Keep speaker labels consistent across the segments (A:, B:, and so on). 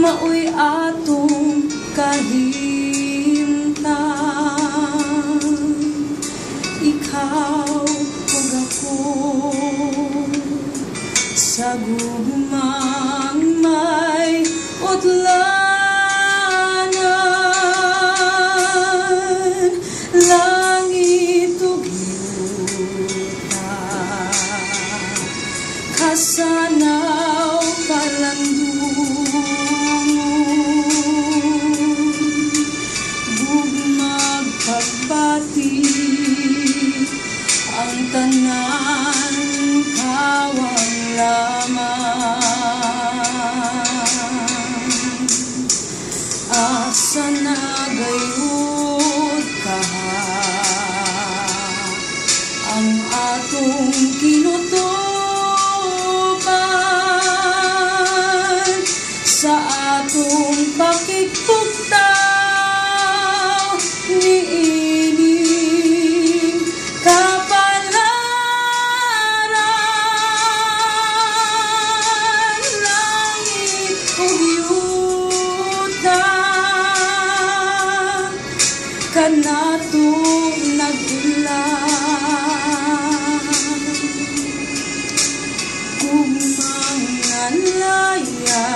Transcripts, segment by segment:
A: maoy atong kahimtang ikaw ug ako sa gugmang may utlanan. Langit asa na gayud kaha ang atong kinutuban sa atong pakikpugtaw kanato nagulang kung mga laya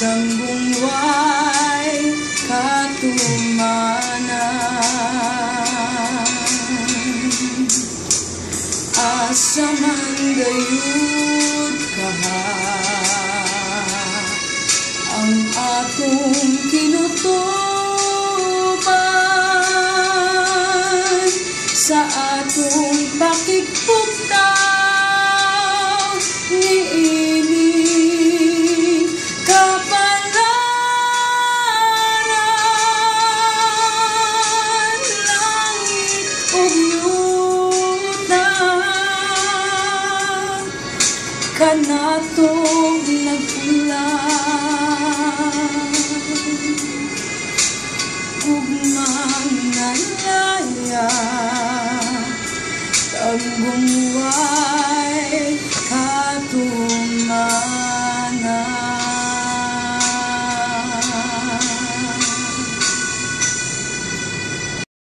A: danggong way katumanan asa man gayud pakikpugtaw niining kapalaran langit ang buhay katumay